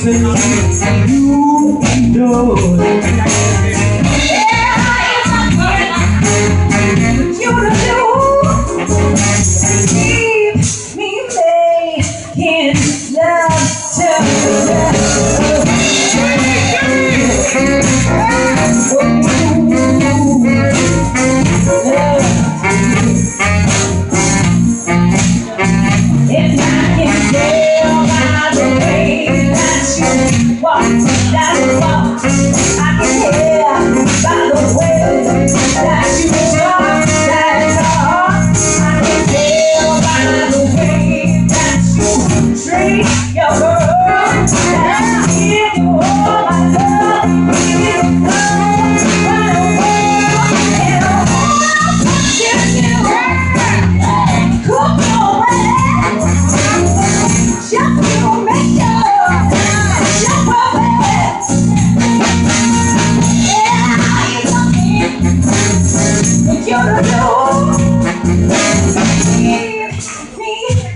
tonight you know Yeah, it's a bird. You know